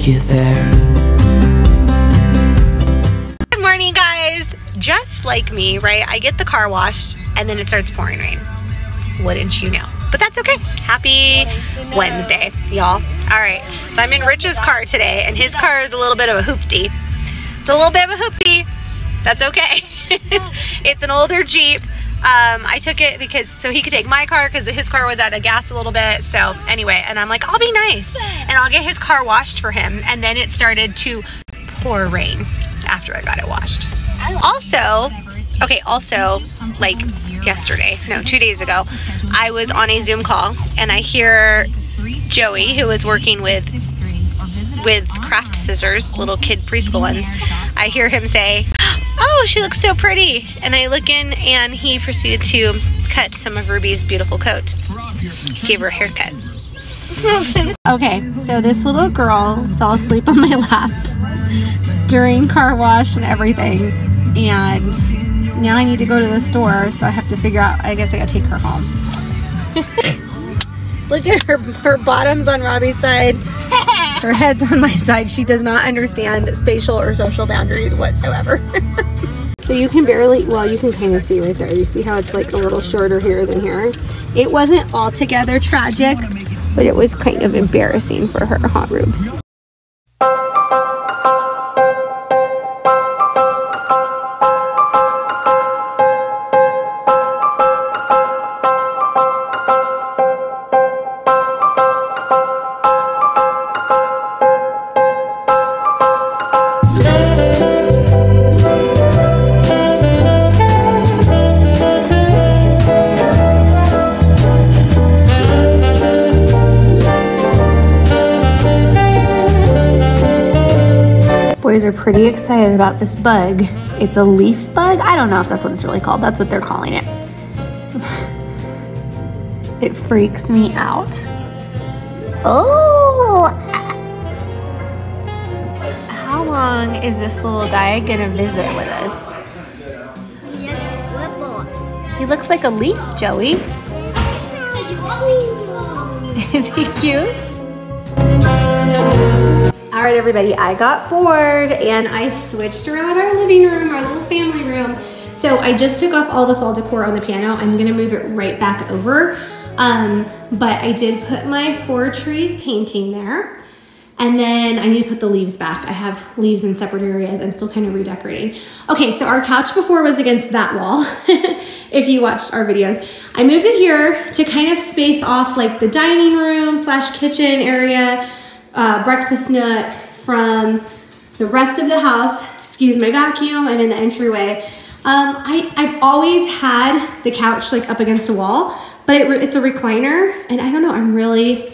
wanna take you there. Good morning, guys. Just like me, right? I get the car washed and then it starts pouring rain. Wouldn't you know? But that's okay. Happy Wednesday, y'all. All right, so I'm in Rich's car today and his car is a little bit of a hoopty. It's a little bit of a hoopty. That's okay. it's, it's an older Jeep. Um, I took it because so he could take my car because his car was out of gas a little bit. So anyway, and I'm like, I'll be nice and I'll get his car washed for him. And then it started to pour rain after I got it washed. Also, okay, also like yesterday, no, two days ago, I was on a Zoom call and I hear Joey, who was working with with craft scissors, little kid preschool ones, I hear him say, oh, she looks so pretty. And I look in and he proceeded to cut some of Ruby's beautiful coat. Gave her a haircut. okay, so this little girl fell asleep on my lap during car wash and everything. And now I need to go to the store, so I have to figure out, I guess I gotta take her home. Look at her, her bottom's on Robbie's side. Her head's on my side. She does not understand spatial or social boundaries whatsoever. so you can barely, well, you can kind of see right there. You see how it's like a little shorter here than here. It wasn't altogether tragic, but it was kind of embarrassing for her, hot rubes. Boys are pretty excited about this bug. It's a leaf bug. I don't know if that's what it's really called. That's what they're calling it. it freaks me out. Oh! How long is this little guy gonna visit with us? He looks like a leaf, Joey. Is he cute? All right, everybody, I got Ford and I switched around our living room, our little family room. So I just took off all the fall decor on the piano. I'm gonna move it right back over. Um, but I did put my four trees painting there. And then I need to put the leaves back. I have leaves in separate areas. I'm still kind of redecorating. Okay, so our couch before was against that wall, if you watched our videos. I moved it here to kind of space off like the dining room slash kitchen area, uh, breakfast nook from the rest of the house. Excuse my vacuum, I'm in the entryway. Um, I, I've always had the couch like up against a wall, but it, it's a recliner and I don't know, I'm really,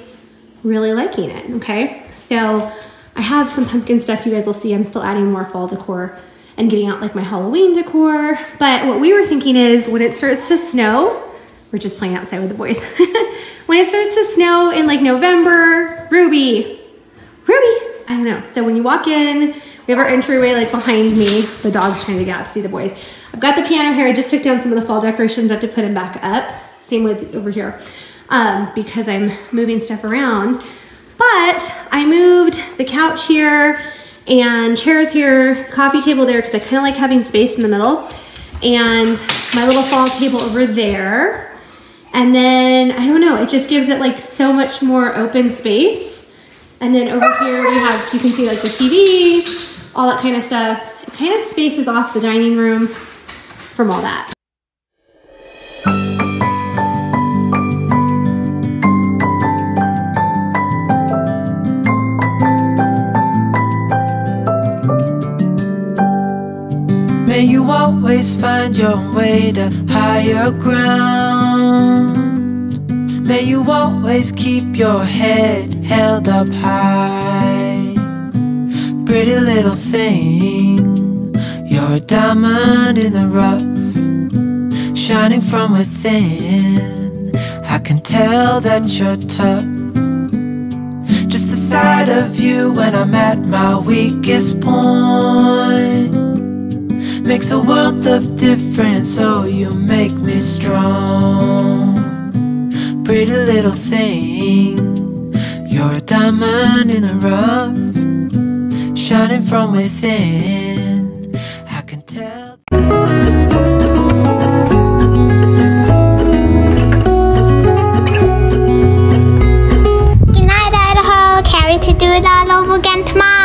really liking it, okay? So I have some pumpkin stuff you guys will see. I'm still adding more fall decor and getting out like my Halloween decor. But what we were thinking is when it starts to snow, we're just playing outside with the boys. when it starts to snow in like November, Ruby, Ruby, I don't know. So when you walk in, we have our entryway like behind me. The dog's trying to get out to see the boys. I've got the piano here. I just took down some of the fall decorations. I have to put them back up. Same with over here um, because I'm moving stuff around. But I moved the couch here and chairs here, coffee table there because I kind of like having space in the middle and my little fall table over there. And then, I don't know, it just gives it like so much more open space. And then over here we have, you can see like the TV, all that kind of stuff. It kind of spaces off the dining room from all that. May you always find your way to higher ground. May you always keep your head held up high. Pretty little thing, you're a diamond in the rough, shining from within. I can tell that you're tough. Just the sight of you when I'm at my weakest point makes a world of difference. Oh, you make me strong. Pretty little thing, you're a diamond in the rough, shining from within. I can tell. Good night, Idaho. Carry to do it all over again tomorrow.